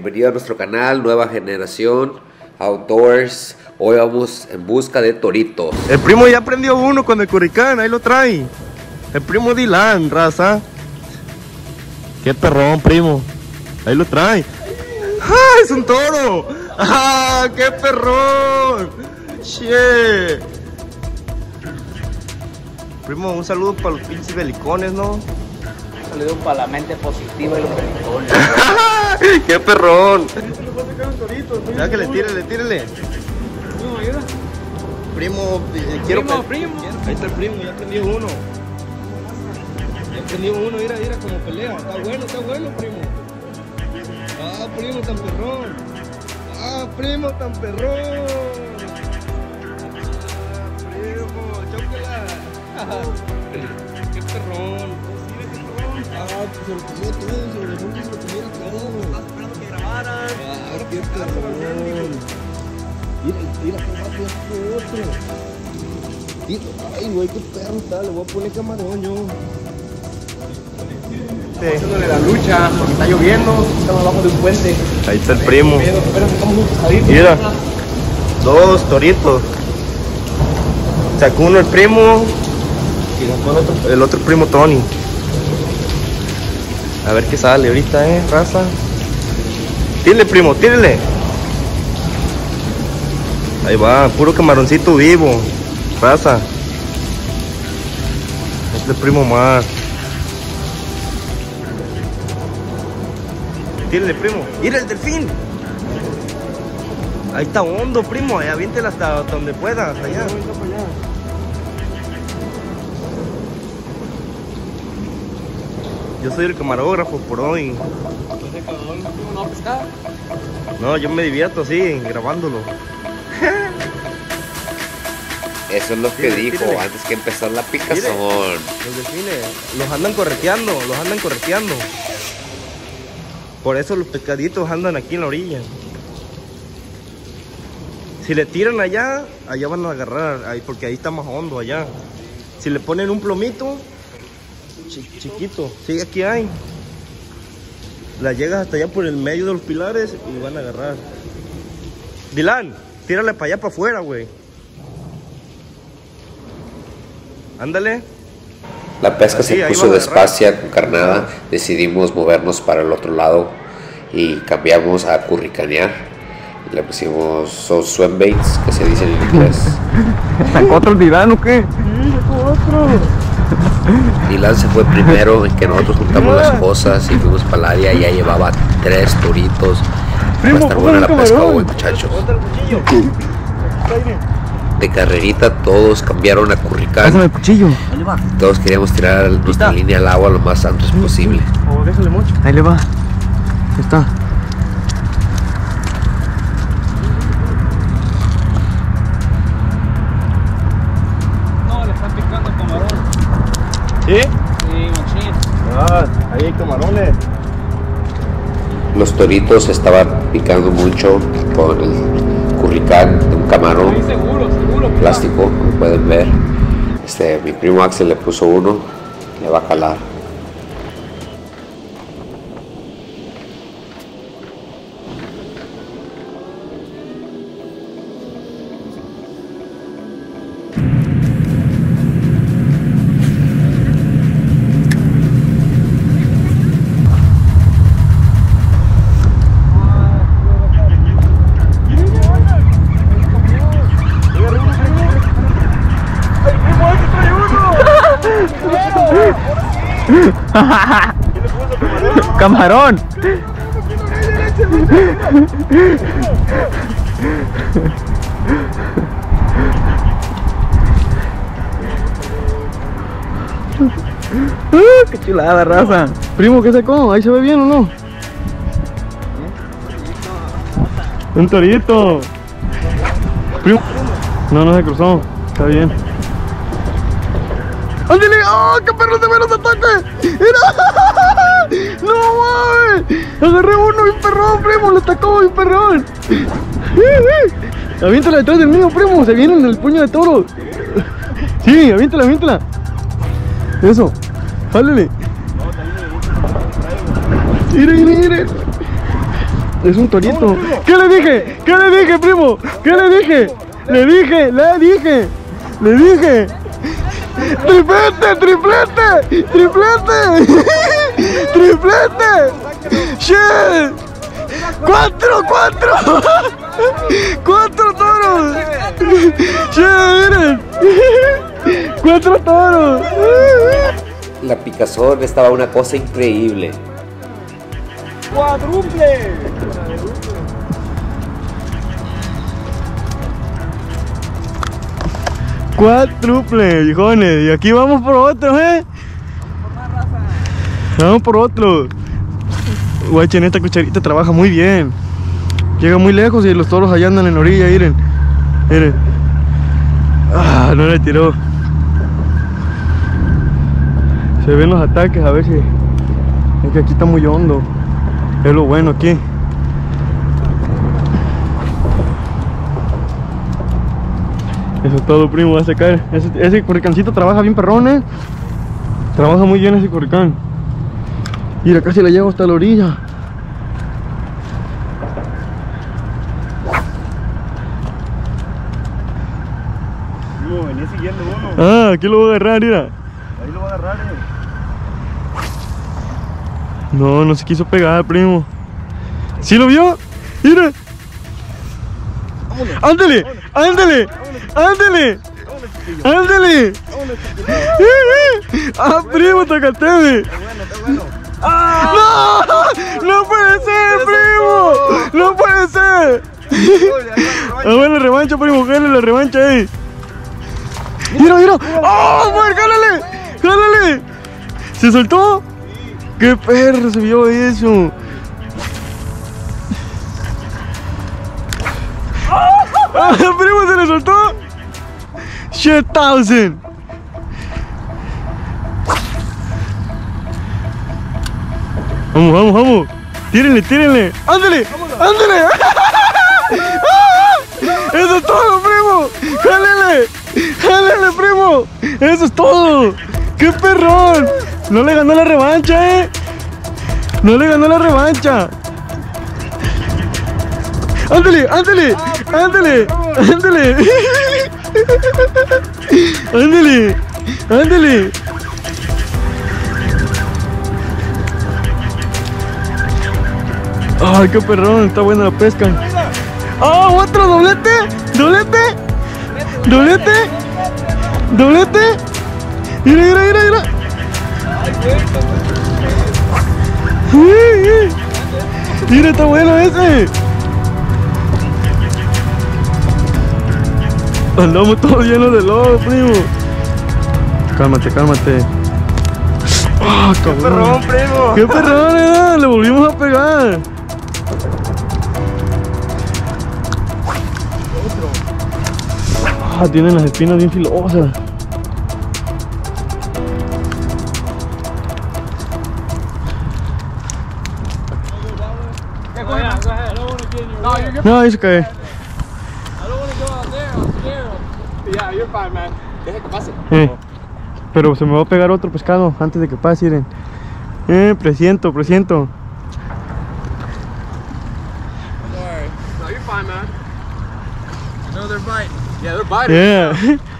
Bienvenido a nuestro canal, nueva generación, outdoors. Hoy vamos en busca de toritos. El primo ya prendió uno con el curricán, ahí lo trae. El primo Dylan, raza. Qué perrón, primo. Ahí lo trae. ¡Ah, es un toro! ¡Ah, qué perrón! ¡Che! Primo, un saludo para los pinches belicones, ¿no? Un saludo para la mente positiva y los belicones. ¡Qué perrón! Ya que le tírele, tírele. Primo, eh, quiero Primo, primo. Ahí está el primo, ya prendió uno. Ya prendió uno, mira, mira como pelea. Está bueno, está bueno, primo. Ah, primo tan perrón. Ah, primo tan perrón. Ah, primo, chócala. Qué perrón. Ah, se lo comió todo, se lo se todo. Esperando que grabaran. Ah, qué perrón. Mira, mira, qué otro. Mira, Ay, güey, qué perro está. Le voy a poner camarón yo. Haciéndole la lucha, porque está lloviendo, estamos abajo de un puente. Ahí está el primo. Pero, pero estamos un pasadito. Mira, dos toritos. Sacó uno el primo y el otro, el otro primo Tony. A ver qué sale ahorita, eh, raza. Tírele, primo, tírele. Ahí va, puro camaroncito vivo. Raza. Este primo más. Tírele, primo. Mira el delfín. Ahí está hondo, primo. eh, Aviéntela hasta donde pueda, hasta allá. Yo soy el camarógrafo por hoy. No, pescar. No, yo me divierto así, grabándolo. Eso es lo que dijo antes que empezar la picazón. Los delfines, los andan correteando, los andan correteando. Por eso los pescaditos andan aquí en la orilla. Si le tiran allá, allá van a agarrar, ahí, porque ahí está más hondo allá. Si le ponen un plomito, chi- chiquito, sí, aquí hay. La llegas hasta allá por el medio de los pilares y van a agarrar. Dylan, tírale para allá para afuera, güey. Ándale. La pesca Así, se puso despacia con carnada. Decidimos movernos para el otro lado y cambiamos a curricanear. Le pusimos son swim baits, que se dicen en inglés. ¿Sacó otro tirano o qué? Dylan se fue primero en que nosotros juntamos las cosas y fuimos para el área. Ya llevaba tres toritos. Va a estar buena la pesca hoy, muchachos. De carrerita todos cambiaron a curricán. el cuchillo. Todos queríamos tirar nuestra línea al agua lo más antes posible. Ahí le va. Ahí está. Los toritos estaban picando mucho con el curricán de un camarón plástico, como pueden ver. Este, mi primo Axel le puso uno, le va a calar. Camarón. Uh, qué chulada, raza. Primo, ¿qué sacó? ¿Ahí se ve bien o no? Un torito. Primo. No, no se cruzó. Está bien. ¡Oh, qué perro de menos ataque! ¡Mira! ¡No mames! Agarré uno bien perrón, primo, lo atacó bien perrón. Aviéntala detrás del mío, primo, se viene en el puño de toro. Sí, aviéntala, aviéntala. Eso, jálele. Mire, mire, mire. Es un torito. ¿Qué le dije? ¿Qué le dije, primo? ¿Qué le dije? Le dije, le dije, le dije. ¡Triplete, triplete! ¡Triplete! ¡Triplete! ¡Shit! ¡Cuatro, cuatro! ¡Cuatro toros! ¡Shit, miren! ¡Cuatro toros! La picazón estaba una cosa increíble. ¡Cuádruple! Cuádruple, viejones. Y aquí vamos por otro, ¿eh? Vamos por otro. Guachen, esta cucharita trabaja muy bien. Llega muy lejos y los toros allá andan en la orilla, miren. Miren. Ah, no le tiró. Se ven los ataques, a ver si... Es que aquí está muy hondo. Es lo bueno aquí. Eso es todo, primo, va a sacar. Ese, ese corricancito trabaja bien perrón, eh. Trabaja muy bien ese corricán. Mira, casi le llevo hasta la orilla. No, venía siguiendo uno. Ah, aquí lo voy a agarrar, mira. Ahí lo va a agarrar, eh. No, no se quiso pegar, primo. ¿Sí lo vio? Mira. Ándale, ándale, ándale, ándale. Ah, primo, tacateme. ¡No! ¡No puede ser, primo! ¡No puede ser! Ah, bueno, revancha, primo, jale la revancha ahí. Mira, mira. ¡Oh, mujer, jálale! ¡Jálale! ¿Se soltó? ¡Qué perro se vio eso! ¡Ah, primo, se le soltó! ¡Shit thousand! Vamos, vamos, vamos. Tírenle, tírenle. Ándale, ándale. Eso es todo, primo. Jálele, jálele, primo. Eso es todo. ¡Qué perrón! No le ganó la revancha, eh. No le ganó la revancha. Ándale, ándale, ándale, ándale. Ándale, ándale. Ay, qué perrón, está buena la pesca. ¡Ah, otro doblete! ¡Doblete! ¡Doblete! ¡Doblete! Mira, mira, mira, mira. Mira, está bueno ese. Andamos todos llenos de lodo, primo. Cálmate, cálmate. ¡Ah, cabrón! Perrón, primo. ¡Qué perrón, eh! Le volvimos a pegar. Ah, tienen las espinas bien filosas. No, ahí se cae. Deja que pase. Eh, pero se me va a pegar otro pescado antes de que pase, miren. Eh, presiento, presiento. Don't worry. No, you're fine, man. No, they're biting. Yeah, they're biting. Yeah.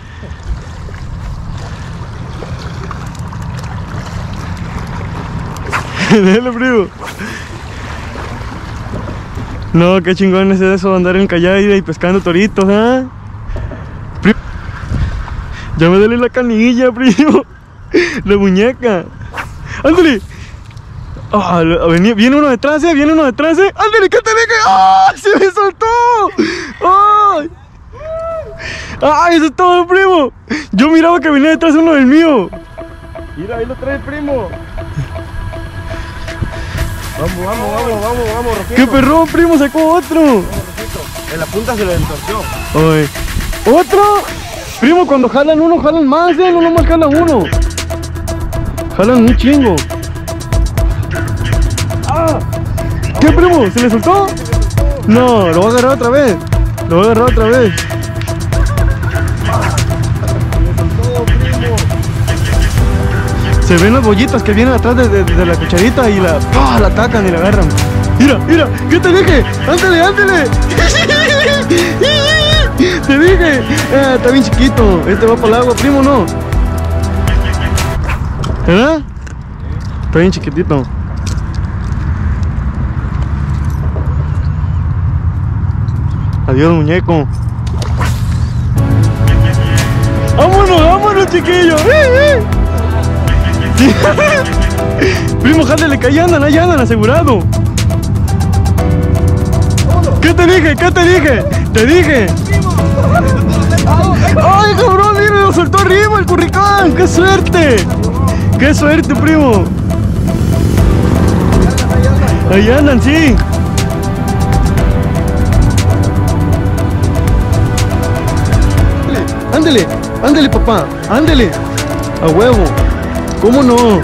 Dale, primo. No, qué chingón es eso, andar en Callaira y pescando toritos, ¿ah? Pri- Ya me duele la canilla, primo. La muñeca. Ándale. Ah, venía- viene uno detrás, ¿eh? Viene uno detrás, ¿eh? Ándale, que te deje. ¡Ah! ¡Se me soltó! ¡Ay! ¡Ay, eso es todo, primo! Yo miraba que venía detrás uno del mío. Mira, ahí lo trae el primo. Vamos, vamos, vamos, vamos, vamos, Rojito. ¡Qué perrón, primo! Sacó otro. En la punta se le entorció. Ay. ¡Otro! Primo, cuando jalan uno, jalan más, ¿eh? No nomás jalan uno. Jalan un chingo. ¡Ah! ¿Qué, primo? ¿Se le soltó? No, lo voy a agarrar otra vez. Lo voy a agarrar otra vez. Se ven las bollitas que vienen atrás de la cucharita y la, ¡pah! la atacan y la agarran. Mira, mira, ¿qué te dije? Ándale, ándale. Te dije. Ah, está bien chiquito. Este va para el agua, primo, ¿no? ¿Verdad? Está bien chiquitito. Adiós, muñeco. ¡Vámonos, vámonos, chiquillo! ¡Eh, eh! Primo, jándele, que ahí andan, ahí andan, asegurado. ¿Qué te dije? ¿Qué te dije? Te dije. ¡Ay, cabrón! Mira, lo soltó arriba el curricán. ¡Qué suerte! ¡Qué suerte, primo! Ahí andan, sí. Ándele, ándele, papá, ándele. A huevo. ¿Cómo no?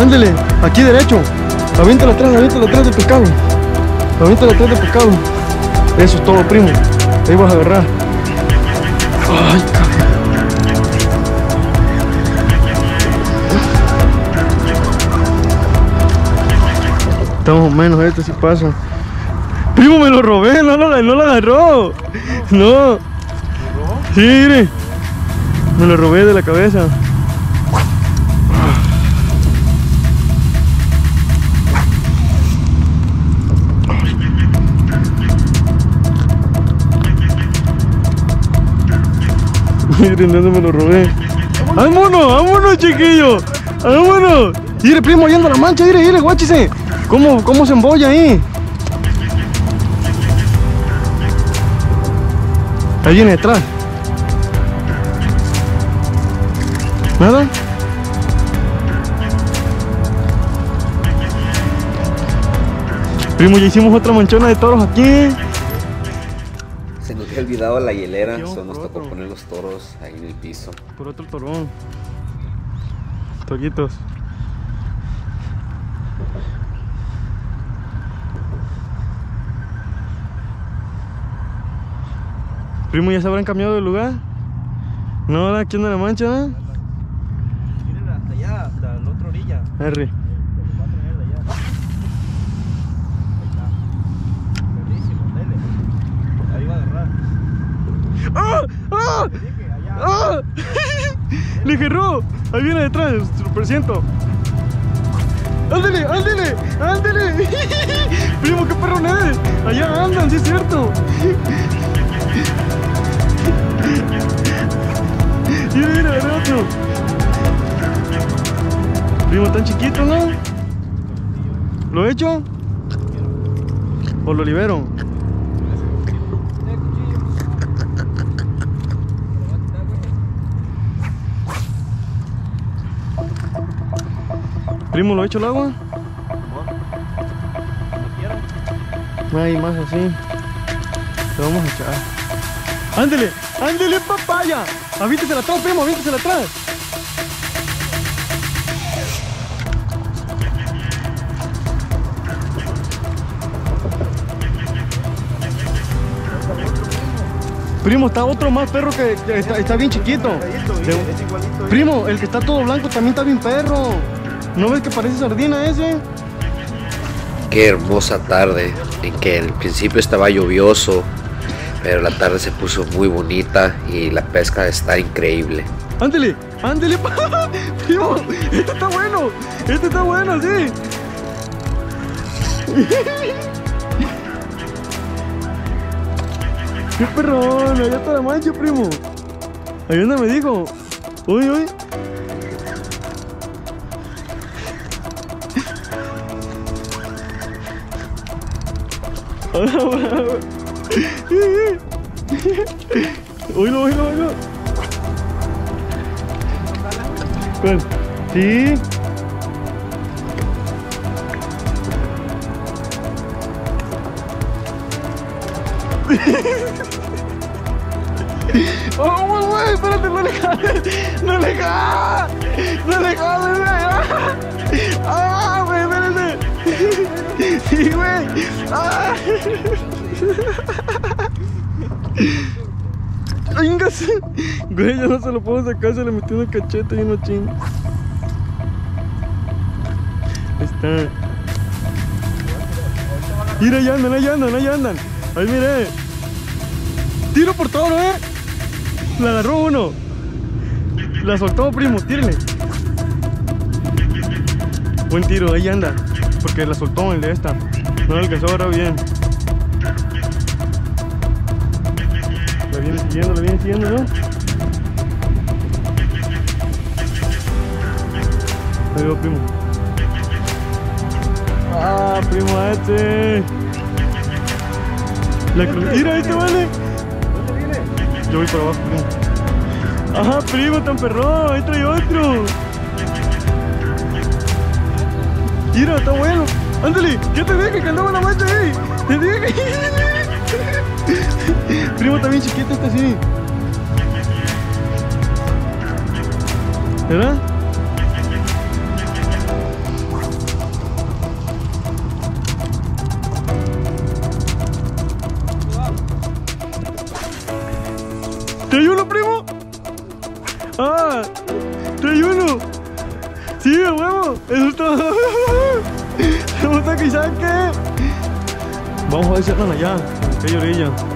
Ándele, aquí derecho. Aviéntala atrás, aviéntala atrás del pescado. Aviéntala atrás del pescado. Eso es todo, primo. Ahí vas a agarrar. Ay. Estamos menos, este sí pasa. Primo, me lo robé, no lo, no lo agarró. No. Sí, mire. Me lo robé de la cabeza. Miren, ¿dónde me lo robé? ¡Vámonos! ¡Vámonos, chiquillo! ¡Vámonos! Mire, primo, yendo la mancha, mire, mire, guáchese. ¿Cómo, cómo se embolla ahí? Ahí viene detrás. ¿Nada? Primo, ya hicimos otra manchona de toros aquí. Había olvidado la hielera, Yo, solo nos tocó otro. poner los toros ahí en el piso. Por otro torón. Toquitos. Primo, ¿ya se habrán cambiado de lugar? No, aquí anda la mancha. Miren hasta allá, hasta la otra orilla. Arre. Te va a traer de allá. Ahí está. Buenísimo, dele. Ahí va a agarrar. ¡Ah! ¡Ah! Dije. ¡Ah! ¡Le gerró! Ahí viene detrás, lo presiento. ¡Ándale, ándale! ¡Ándale! Primo, qué perrón eres. Allá andan, sí es cierto. Mira, mira, el. Primo, tan chiquito, ¿no? ¿Lo he hecho? ¿O lo libero? Primo, ¿lo he hecho al agua? Quiera. Hay más así. Te vamos a echar. ¡Ándele! ¡Ándele, papaya! ¡Avíntesela atrás, primo! ¡Avíntesela atrás! Primo, está otro más perro que, está, está bien chiquito. Primo, el que está todo blanco también está bien perro. ¿No ves que parece sardina ese? Qué hermosa tarde, en que al principio estaba lluvioso, pero la tarde se puso muy bonita y la pesca está increíble. Ándele, ándele, primo, este está bueno, este está bueno, sí. Qué perrón, allá está la mancha, primo. Ahí anda me dijo. Uy, uy. Oílo, oílo, oílo. Sí. ¡Oh, güey! Espérate, no le jales. ¡No le jales! ¡No le jales, ¡Ingas! Güey, ya no se lo puedo sacar, se le metió una cacheta y uno ching. Está. Mira, ahí andan, ahí andan, ahí andan. Ahí mire. Tiro por toro, eh. La agarró uno. La soltó, primo, tírele. Buen tiro, ahí anda. Porque la soltó el de esta. No la alcanzó ahora bien. La viene siguiendo. Ahí va, primo. Ah, primo, este. La cru- Mira, este vale. Yo voy por abajo, primo. Ajá, primo, tan perrón. Ahí trae otro. Mira, está bueno. Ándale, ¿qué te dije que andaba la mancha ahí? Te dije. primo, también chiquito este así. ¿Verdad? ¿Trae uno, primo? Ah, trae uno. Sí, a huevo. Eso es todo. Me gusta que. Vamos a ver si allá, en aquella orilla.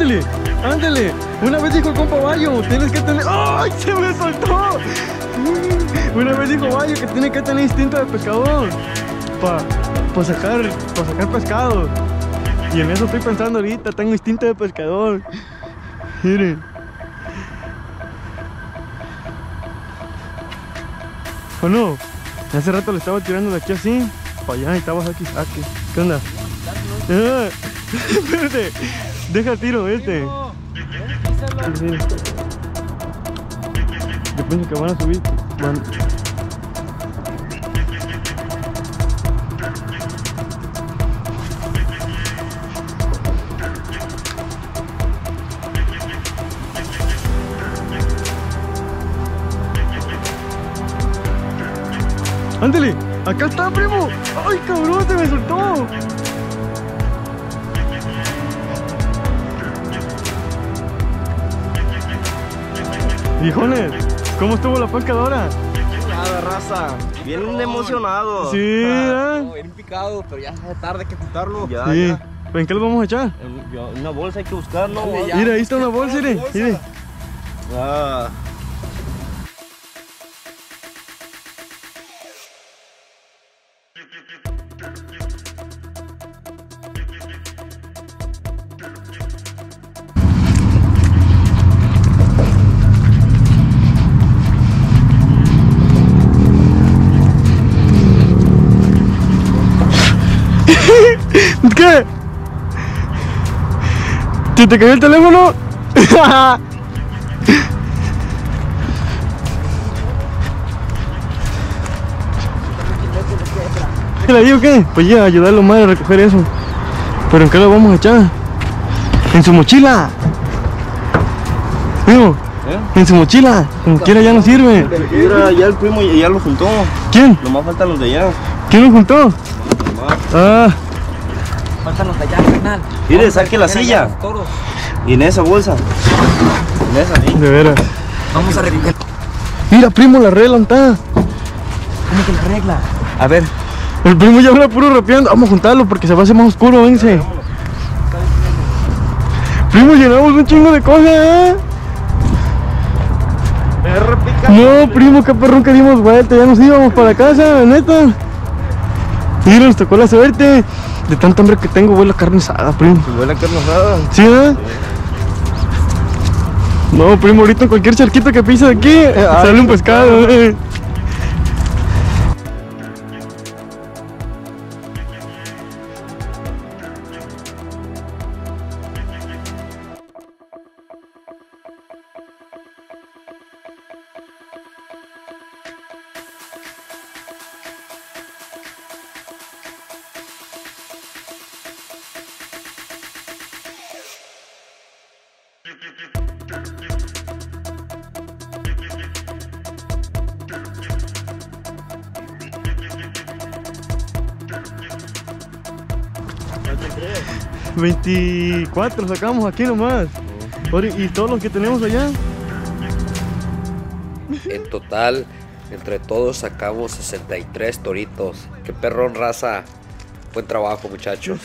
Ándale, ándale. Una vez dijo el compa Bayo, tienes que tener. ¡Ay! Se me soltó. Una vez dijo Bayo que tiene que tener instinto de pescador para sacar, pa sacar pescado. Y en eso estoy pensando ahorita, tengo instinto de pescador. Miren. ¿O no? Hace rato le estaba tirando de aquí así, para allá y estabas aquí, aquí. ¿Qué onda? Espérate, deja tiro este. Yo pienso que van a subir. Ándale, acá está, primo. Ay, cabrón, se me soltó. Viejones, ¿cómo estuvo la pescadora? Nada, raza. Bien emocionado. Sí, Ah, ¿eh? no, bien picado, pero ya es tarde que quitarlo. Ya, Sí. ya. ¿En qué lo vamos a echar? En- yo- Una bolsa hay que buscar, ¿no? Mira, ahí está una bolsa, mire, mire. Ah. ¿Se te cayó el teléfono? ¿Qué le digo qué? Pues ya, ayudarlo más a recoger eso. ¿Pero en qué lo vamos a echar? En su mochila. ¿Eh? en su mochila. Como quiera ya no sirve. Mira, ya el primo ya, ya lo juntó. ¿Quién? Nomás faltan los de allá. ¿Quién lo juntó? Ah, Faltan los de allá, carnal. Mire, saque la silla. Toros. Y en esa bolsa. En esa, ahí. de veras. Vamos a recoger. Mira, primo, la regla está. ¿Cómo que la regla? A ver. El primo ya habla puro rapeando. Vamos a juntarlo porque se va a hacer más oscuro, vence. Primo, llenamos un chingo de cosas, ¿eh? No, primo, qué perrón que dimos vuelta. Ya nos íbamos para casa, neta. Mira, nos tocó la suerte. De tanto hambre que tengo, huele a carne asada, primo. Pues huele a carne asada. ¿Sí, eh? No, primo, ahorita en cualquier charquito que pise de aquí, sale un pescado, eh. 24 sacamos aquí nomás. Y todos los que tenemos allá. En total, entre todos sacamos 63 toritos. Qué perrón raza. Buen trabajo, muchachos.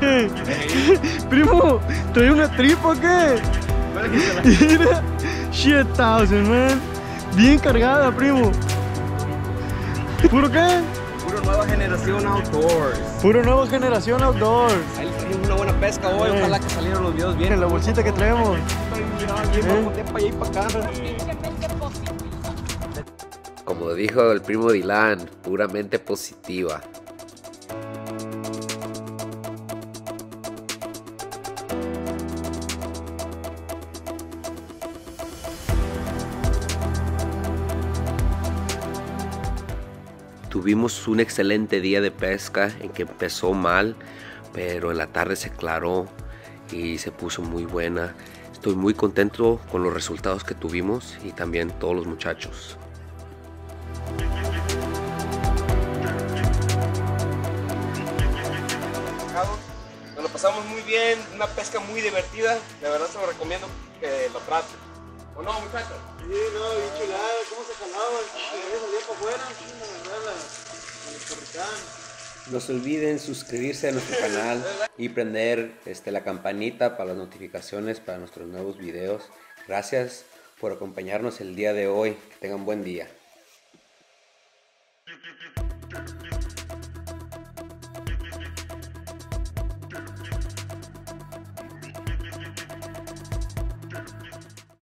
Primo, ¿trae una tripa o qué? Mira, shit thousand, man. Bien cargada, primo. ¿Puro qué? Puro nueva generación outdoors. Puro nueva generación outdoors. Ahí trajimos una buena pesca hoy. Eh. Ojalá que salieron los videos bien. En la bolsita que traemos. Bien, vamos de para allá y para acá. Como dijo el primo Dylan, puramente positiva. Tuvimos un excelente día de pesca en que empezó mal, pero en la tarde se aclaró y se puso muy buena. Estoy muy contento con los resultados que tuvimos y también todos los muchachos. Nos lo pasamos muy bien, una pesca muy divertida. De verdad se lo recomiendo que lo traten. ¿O no, muchachos? Sí, no, bien chulada. ¿Cómo se calaban? salía para afuera. No se olviden suscribirse a nuestro canal y prender este, la campanita para las notificaciones para nuestros nuevos videos. Gracias por acompañarnos el día de hoy. Que tengan buen día.